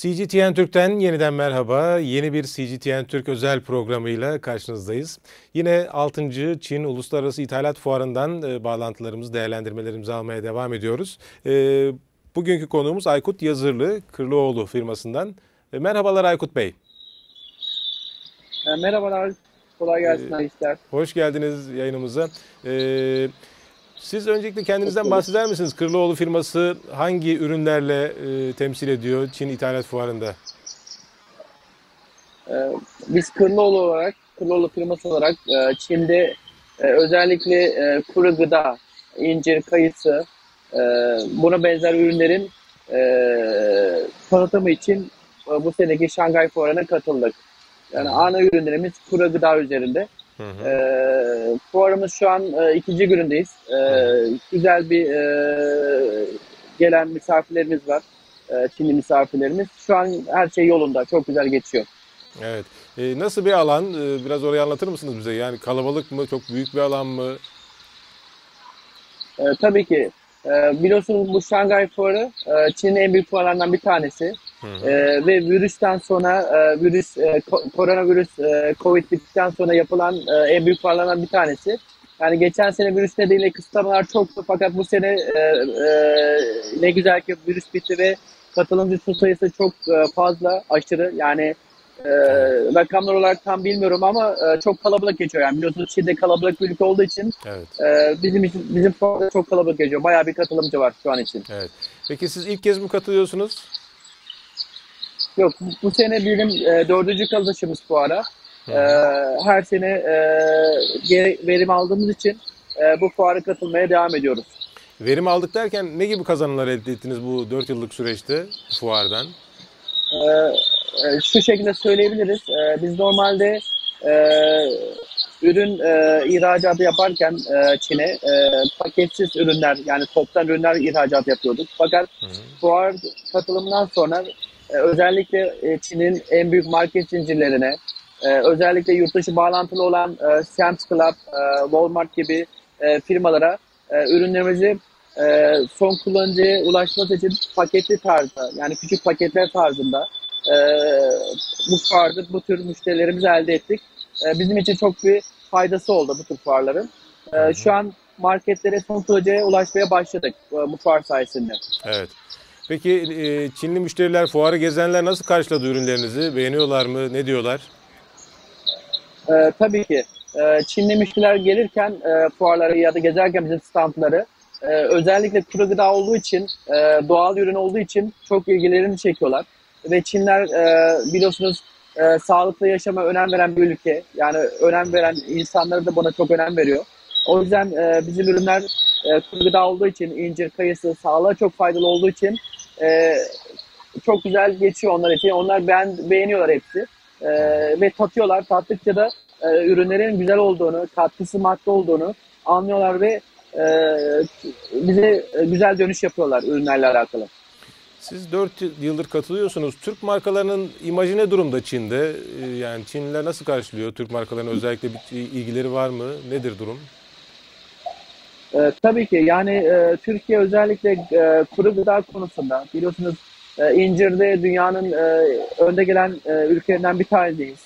CGTN Türk'ten yeniden merhaba. Yeni bir CGTN Türk özel programıyla karşınızdayız. Yine 6. Çin Uluslararası İthalat Fuarı'ndan e, bağlantılarımızı, değerlendirmelerimizi almaya devam ediyoruz. E, bugünkü konuğumuz Aykut Yazırlı, Kırlıoğlu firmasından. E, merhabalar Aykut Bey. E, merhabalar, kolay gelsin ee. Hoş geldiniz yayınımıza. Ee, siz öncelikle kendinizden bahseder misiniz? Kırlıoğlu firması hangi ürünlerle e, temsil ediyor Çin İthalat Fuarı'nda? Ee, biz Kırlıoğlu olarak, Kırlıoğlu firması olarak e, Çin'de e, özellikle e, kuru gıda, incir, kayısı, e, buna benzer ürünlerin e, tanıtımı için e, bu seneki Şangay Fuarı'na katıldık. Yani ana ürünlerimiz kuru gıda üzerinde. Hı hı. E, fuarımız şu an e, ikinci günündeyiz. E, güzel bir e, gelen misafirlerimiz var. E, Çinli misafirlerimiz. Şu an her şey yolunda. Çok güzel geçiyor. Evet. E, nasıl bir alan? E, biraz orayı anlatır mısınız bize? Yani kalabalık mı? Çok büyük bir alan mı? E, tabii ki. E, biliyorsunuz bu Şangay Fuarı e, Çin'in en büyük fuarlarından bir tanesi. E, ve virüsten sonra e, virüs e, koronavirüs e, Covid bittikten sonra yapılan e, en büyük fuarlardan bir tanesi. Yani geçen sene virüs nedeniyle kısıtlamalar çoktu fakat bu sene e, e, ne güzel ki virüs bitti ve katılımcı sayısı çok e, fazla, aşırı. Yani e, rakamlar olarak tam bilmiyorum ama e, çok kalabalık geçiyor. Yani biliyorsunuz Çin'de kalabalık bir ülke olduğu için evet. e, bizim için bizim çok kalabalık geçiyor. Bayağı bir katılımcı var şu an için. Evet. Peki siz ilk kez mi katılıyorsunuz? Yok bu sene bizim e, dördüncü kalışımız bu ara. E, her sene e, verim aldığımız için e, bu fuara katılmaya devam ediyoruz. Verim aldık derken ne gibi kazanımlar elde ettiniz bu 4 yıllık süreçte fuardan? E, e, şu şekilde söyleyebiliriz. E, biz normalde e, ürün e, ihracatı yaparken e, Çin'e e, paketsiz ürünler yani toptan ürünler ihracat yapıyorduk. Fakat hı hı. fuar katılımından sonra özellikle e, Çin'in en büyük market zincirlerine, e, özellikle yurt dışı bağlantılı olan Sam's Club, Walmart gibi firmalara ürünlerimizi son kullanıcıya ulaşması için paketli tarzda, yani küçük paketler tarzında bu fuarda bu tür müşterilerimizi elde ettik. Bizim için çok bir faydası oldu bu tür fuarların. Şu an marketlere son kullanıcıya ulaşmaya başladık bu fuar sayesinde. Evet. Peki e, Çinli müşteriler, fuarı gezenler nasıl karşıladı ürünlerinizi? Beğeniyorlar mı? Ne diyorlar? Ee, tabii ki. Ee, Çinli müşteriler gelirken e, fuarları ya da gezerken bizim standları e, özellikle kuru gıda olduğu için, e, doğal ürün olduğu için çok ilgilerini çekiyorlar. Ve Çinler e, biliyorsunuz e, sağlıklı yaşama önem veren bir ülke. Yani önem veren insanları da buna çok önem veriyor. O yüzden e, bizim ürünler e, kuru gıda olduğu için, incir, kayısı, sağlığa çok faydalı olduğu için e, çok güzel geçiyor onlar için. Onlar beğen, beğeniyorlar hepsi. E, ve tatıyorlar. Tattıkça da e, ürünlerin güzel olduğunu, katkısı madde olduğunu anlıyorlar ve e, bize güzel dönüş yapıyorlar ürünlerle alakalı. Siz 4 yıldır katılıyorsunuz. Türk markalarının imajı ne durumda Çin'de? E, yani Çinliler nasıl karşılıyor? Türk markalarının özellikle bir ilgileri var mı? Nedir durum? E, tabii ki yani e, Türkiye özellikle e, kuru gıda konusunda biliyorsunuz e, incirde dünyanın e, önde gelen e, ülkelerinden bir tanesiyiz.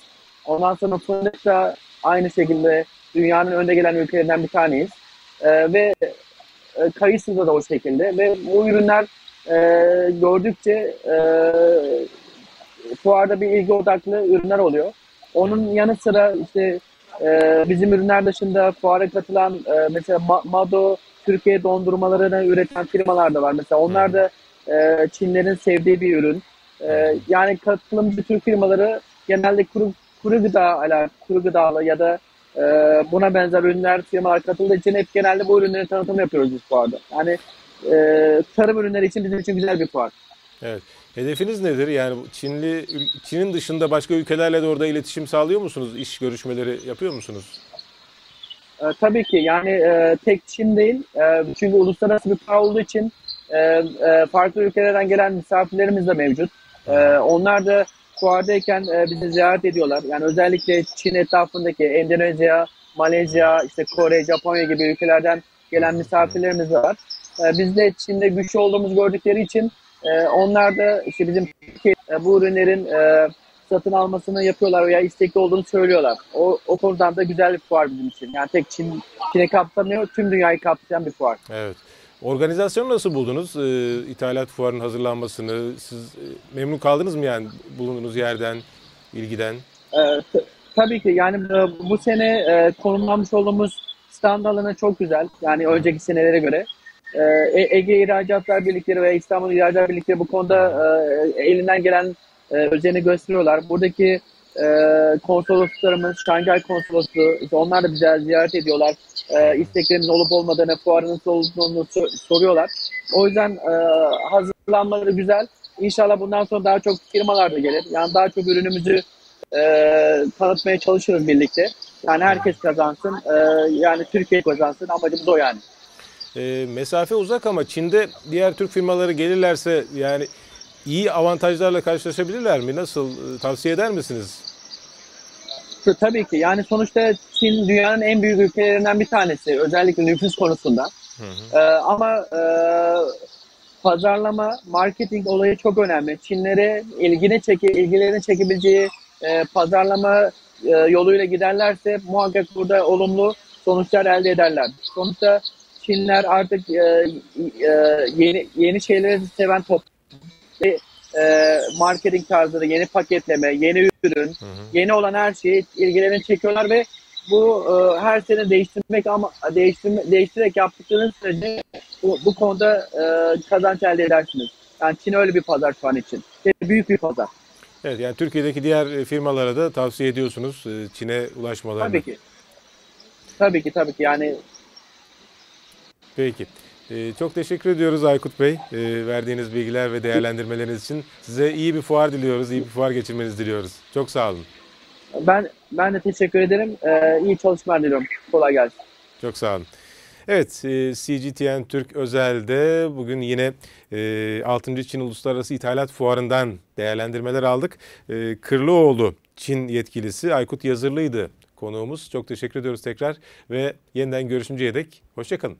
Ondan sonra fındıkta aynı şekilde dünyanın önde gelen ülkelerinden bir taneyiz. E, ve e, kayısıda da o şekilde ve bu ürünler e, gördükçe e, fuarda bir ilgi odaklı ürünler oluyor. Onun yanı sıra işte e, bizim ürünler dışında fuara katılan e, mesela Mado Türkiye dondurmalarını üreten firmalar da var. Mesela onlar da e, Çinlerin sevdiği bir ürün. E, yani katılımcı Türk firmaları genelde kuru, kuru gıda ala kuru gıdalı ya da e, buna benzer ürünler firmalar katıldığı için hep genelde bu ürünlerin tanıtımı yapıyoruz biz fuarda. Yani e, tarım ürünleri için bizim için güzel bir fuar. Evet. Hedefiniz nedir? Yani Çinli Çin'in dışında başka ülkelerle de orada iletişim sağlıyor musunuz? İş görüşmeleri yapıyor musunuz? E, tabii ki yani e, tek Çin değil. E, çünkü uluslararası bir fuar olduğu için e, e, farklı ülkelerden gelen misafirlerimiz de mevcut. E, onlar da fuardayken e, bizi ziyaret ediyorlar. Yani özellikle Çin etrafındaki Endonezya, Malezya, işte Kore, Japonya gibi ülkelerden gelen misafirlerimiz var. E, biz de Çin'de güçlü olduğumuz gördükleri için E, onlar da işte bizim e, bu ürünlerin e, satın almasını yapıyorlar veya istekli olduğunu söylüyorlar. O, o konudan da güzel bir fuar bizim için. Yani tek Çin, Çin'e kapsamıyor, tüm dünyayı kapsayan bir fuar. Evet. Organizasyonu nasıl buldunuz? Ee, ithalat fuarının hazırlanmasını. Siz e, memnun kaldınız mı yani bulunduğunuz yerden, ilgiden? Ee, tabii ki yani bu sene e, konumlanmış olduğumuz stand alanı çok güzel. Yani önceki senelere göre. Ee, E- Ege İhracatlar Birlikleri ve İstanbul İhracat Birlikleri bu konuda e, elinden gelen e, özeni gösteriyorlar. Buradaki e, konsoloslarımız, Şangay Konsolosluğu, işte onlar da bize ziyaret ediyorlar. E, isteklerimiz olup olmadığını, fuarın nasıl olduğunu so- soruyorlar. O yüzden e, hazırlanmaları güzel. İnşallah bundan sonra daha çok firmalar da gelir. Yani daha çok ürünümüzü e, tanıtmaya çalışıyoruz birlikte. Yani herkes kazansın. E, yani Türkiye kazansın. Amacımız o yani. Ee, mesafe uzak ama Çin'de diğer Türk firmaları gelirlerse yani iyi avantajlarla karşılaşabilirler mi? Nasıl? Ee, Tavsiye eder misiniz? T- Tabii ki. Yani sonuçta Çin dünyanın en büyük ülkelerinden bir tanesi. Özellikle nüfus konusunda. Hı hı. Ee, ama e, pazarlama, marketing olayı çok önemli. Çinlere ilgine çeke, ilgilerini çekebileceği e, pazarlama e, yoluyla giderlerse muhakkak burada olumlu sonuçlar elde ederler. Sonuçta Çinler artık e, e, yeni yeni şeyleri seven toplum. Ve, e, marketing tarzları, yeni paketleme, yeni ürün, Hı hı. yeni olan her şeyi ilgilerini çekiyorlar ve bu e, her sene değiştirmek ama değiştirme, değiştirerek yaptıklarınız sürece bu, bu konuda e, kazanç elde edersiniz. Yani Çin öyle bir pazar şu an için. Büyük bir pazar. Evet yani Türkiye'deki diğer e, firmalara da tavsiye ediyorsunuz e, Çin'e ulaşmalarını. Tabii ki. Tabii ki tabii ki yani Peki. Ee, çok teşekkür ediyoruz Aykut Bey. Ee, verdiğiniz bilgiler ve değerlendirmeleriniz için. Size iyi bir fuar diliyoruz, iyi bir fuar geçirmenizi diliyoruz. Çok sağ olun. ben ben de teşekkür ederim. E, iyi çalışmalar diliyorum. Kolay gelsin. Çok sağ olun. Evet, e, CGTN Türk Özel'de bugün yine e, 6. Çin Uluslararası İthalat Fuarı'ndan değerlendirmeler aldık. E, Kırlıoğlu Çin yetkilisi Aykut Yazırlı'ydı konuğumuz. Çok teşekkür ediyoruz tekrar ve yeniden görüşünceye dek hoşçakalın.